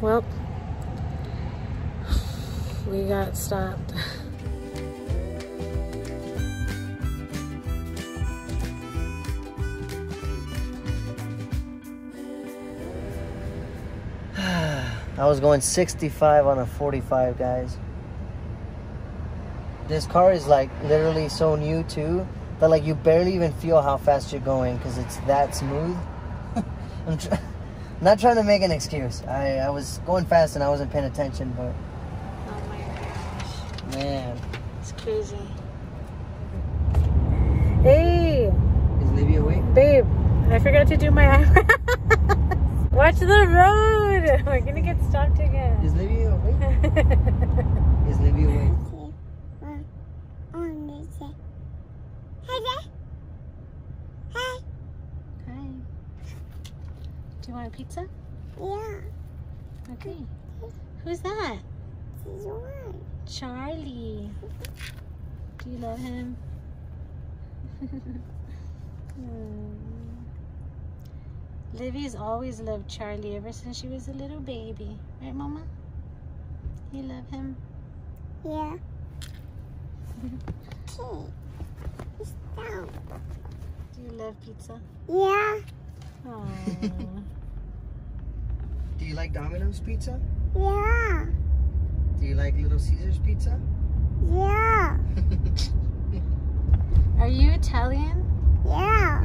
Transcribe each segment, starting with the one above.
Well, we got stopped. I was going 65 on a 45, guys. This car is like literally so new too that like you barely even feel how fast you're going because it's that smooth. I'm not trying to make an excuse. I, I was going fast and I wasn't paying attention, but Oh my gosh. man. It's crazy. Hey, Is Livy awake? babe, I forgot to do my eyebrows. Watch the road. We're gonna get stopped again. Is Livy awake? Is Livy awake? Hi. Do you want a pizza? Yeah, Okay. Who's that? Charlie. Do you love him? Hmm. Livy's always loved Charlie ever since she was a little baby. Right, Mama? You love him? Yeah. Okay. Down. Do you love pizza? Yeah. Do you like Domino's pizza? yeah, Do you like Little Caesars pizza? yeah, Are you Italian? yeah.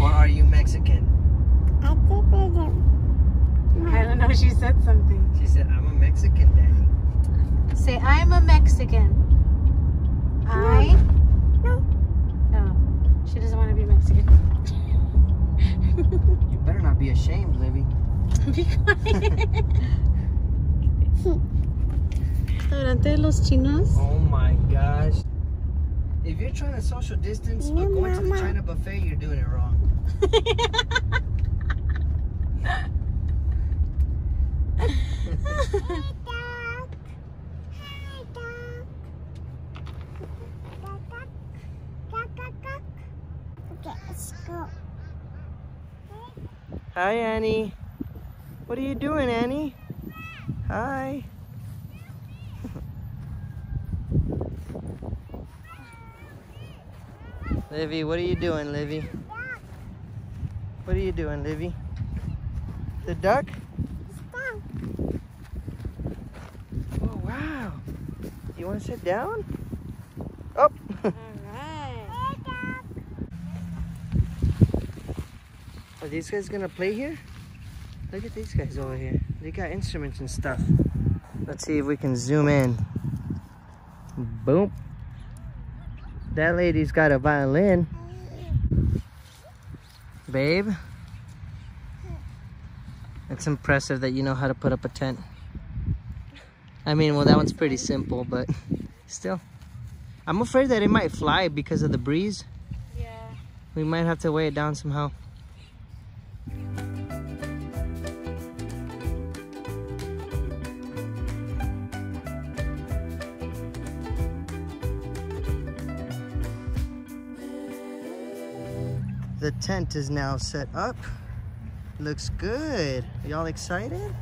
Or are you Mexican? I did it. I don't know. She said something. She said, I'm a Mexican, Daddy. Say, I'm a Mexican. I? She doesn't want to be Mexican. You better not be ashamed, Livy. Be quiet. Restaurante de los chinos. Oh my gosh. If you're trying to social distance Yeah, going to the China buffet, you're doing it wrong. Hey, dog. Hi, dog. Duck, duck. Duck, duck, duck. Okay, let's go. Hi, Annie. What are you doing, Annie? Hi. Livy, what are you doing, Livy? What are you doing, Livy? The duck? Oh, wow. You want to sit down? Up. All right. Hey, dog. Are these guys gonna play here? Look at these guys over here. They got instruments and stuff. Let's see if we can zoom in. Boom. That lady's got a violin. Babe. It's impressive that you know how to put up a tent. I mean, well, that one's pretty simple, but still. I'm afraid that it might fly because of the breeze. Yeah. We might have to weigh it down somehow. Tent is now set up. Looks good. Y'all excited?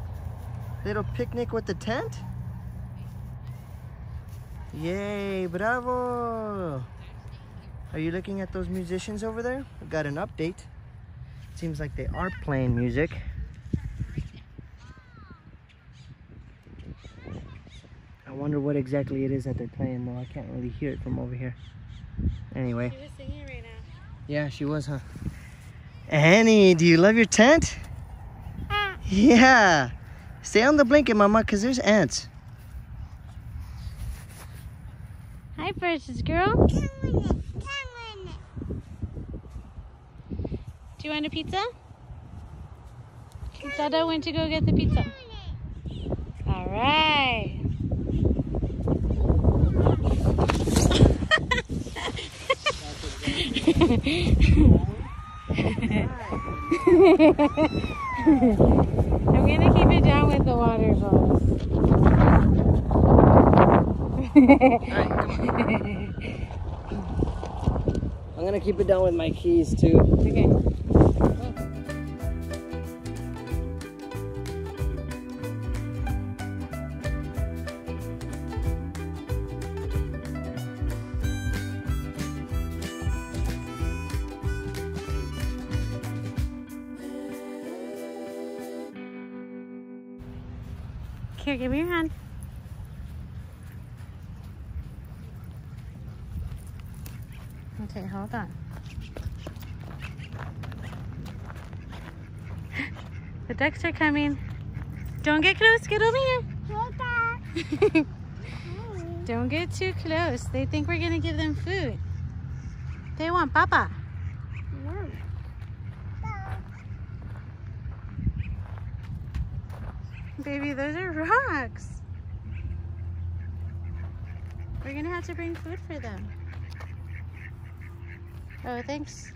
Little picnic with the tent? Yay, bravo! Are you looking at those musicians over there? We got an update. Seems like they are playing music. I wonder what exactly it is that they're playing though. I can't really hear it from over here. Anyway, She was singing right now. Yeah, she was, huh? Annie, do you love your tent? Ah. Yeah. Stay on the blanket, mama, because there's ants. Hi, precious girl. Come on it. Come on it. Do you want a pizza? Dada went to go get the pizza. All right. I'm gonna keep it down with the water balls. I'm gonna keep it down with my keys too. Okay. Here, give me your hand. Okay, hold on. The ducks are coming. Don't get close. Get over here. Don't get too close. They think we're going to give them food. They want papa. Baby, those are rocks. We're to have to bring food for them. Oh, thanks.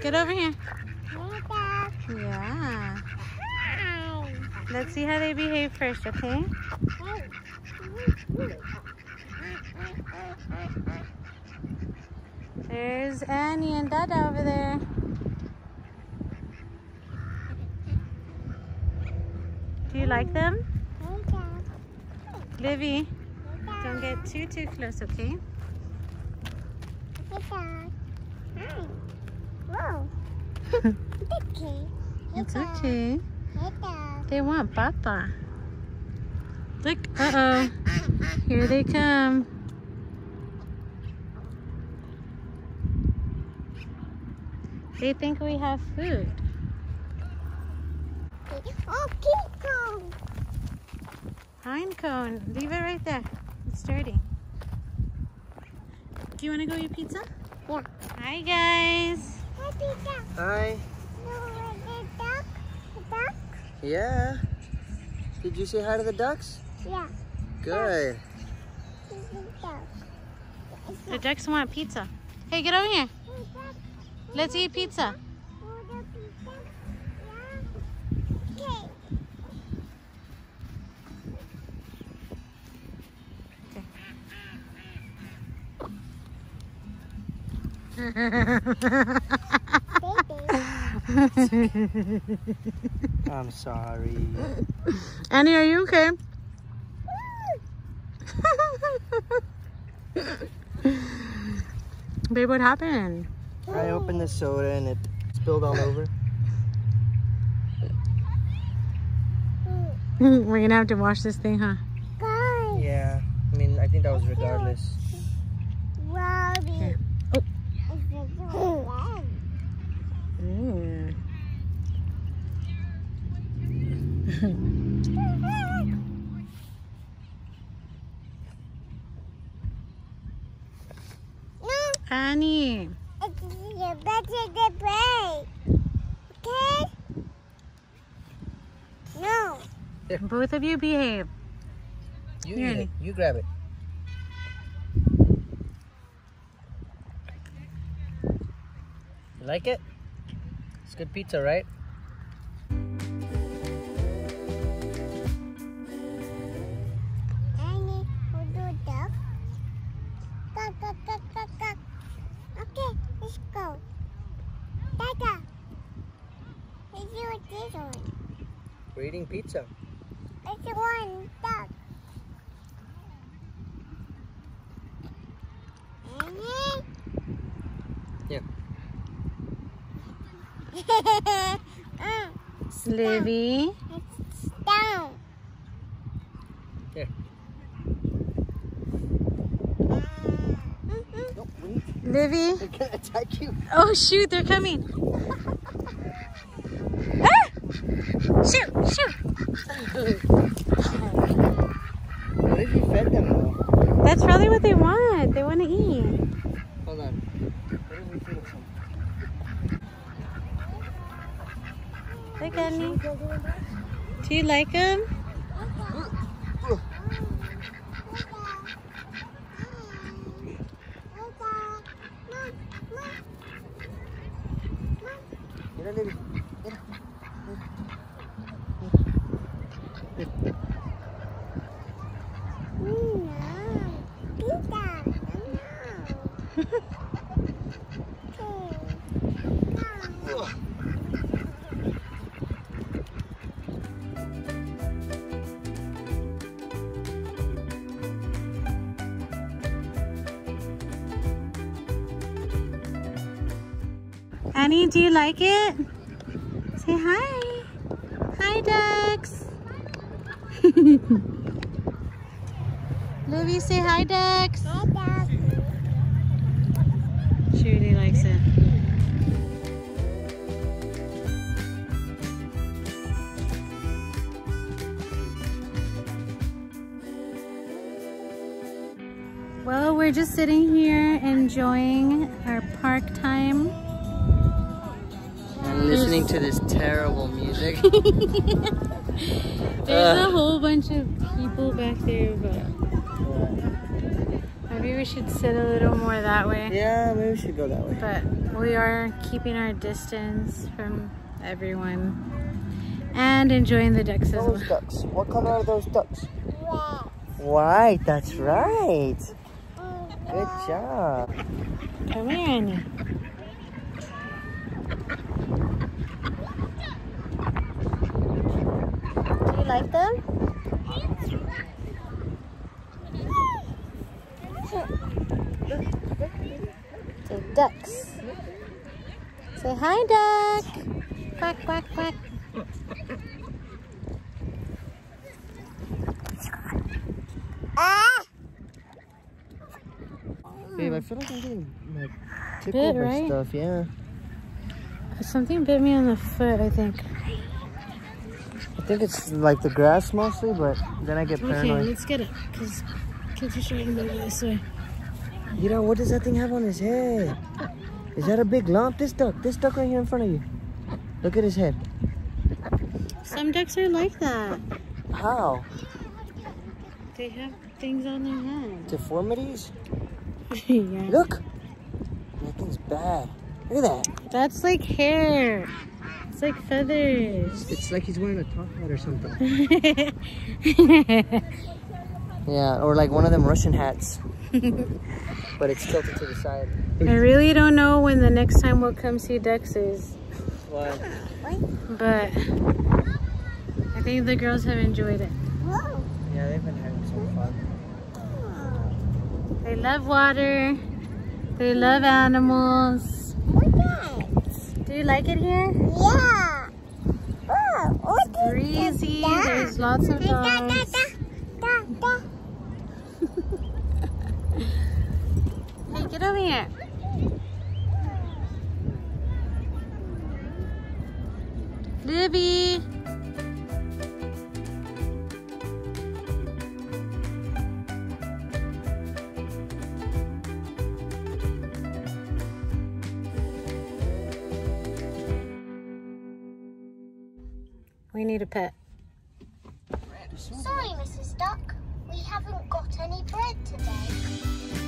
Get over here. Yeah. Let's see how they behave first, okay? There's Annie and Dada over there. Do you like them? Livy, don't get too, too close, okay? It's okay. They want Papa. Look, uh-oh. Here they come. They think we have food. Pine cone. Leave it right there. It's dirty. Do you want to go eat pizza? Yeah. Hi, guys. Happy duck. Hi. No, the duck. Duck. Yeah. Did you say hi to the ducks? Yeah. Good. The duck. The ducks want pizza. Hey, get over here. Let's eat pizza. Pizza. Yeah. Okay. I'm sorry. Annie, are you okay? Babe, what happened? I opened the soda and it spilled all over. We're gonna have to wash this thing, huh? Guys. Yeah. I mean, I think that was regardless. Robbie. Here. Oh. Mm. No, Annie. it's the better break. Okay? No. Both of you behave. You Here, eat it. You grab it. You like it? It's good pizza, right? Pizza. It's one duck. Annie? Yeah. mm, Livy. it's down. Here. No. Livy. They're gonna attack you. Oh shoot, they're coming. Shoot, shoot. What if you fed them though? That's probably what they want. They want to eat. Hold on. What if we feed them? Look, Annie. Do you like them? Mira, Levi. Mira. Annie, do you like it? Say hi. Livy, say hi, ducks. Hi, duck. She really likes it. Well, we're just sitting here enjoying our park time. And listening to this terrible music. There's a Uh. whole bunch of people back there, but maybe we should sit a little more that way. yeah, maybe we should go that way. But we are keeping our distance from everyone and enjoying the ducks as well. Those ducks. What color are those ducks? Red. White, that's right. Mm, Good job. Come here, Annie. Do you like them? Say ducks. Say hi, duck. Quack, quack, quack. Ah! Babe, I feel like I'm getting like Bit, tickled by right? stuff. Yeah. Something bit me on the foot, I think. I think it's like the grass mostly, but then I get Okay, paranoid. let's get it. Because kids are trying to move this way. You know, what does that thing have on his head? Is that a big lump? This duck, this duck right here in front of you. Look at his head. Some ducks are like that. How? They have things on their head. Deformities? yeah. Look! That thing's bad. Look at that. That's like hair. It's like feathers. It's like he's wearing a top hat or something. Yeah, or like one of them Russian hats. but it's tilted to the side. I really don't know when the next time we'll come see ducks is, Why? but I think the girls have enjoyed it. Yeah, they've been having some fun. They love water. They love animals. Do you like it here? Yeah. Oh, oh what is Breezy. There's lots of dogs. Hey, get over here. Livy. We need a pet. Sorry, Mrs. Duck. We haven't got any bread today.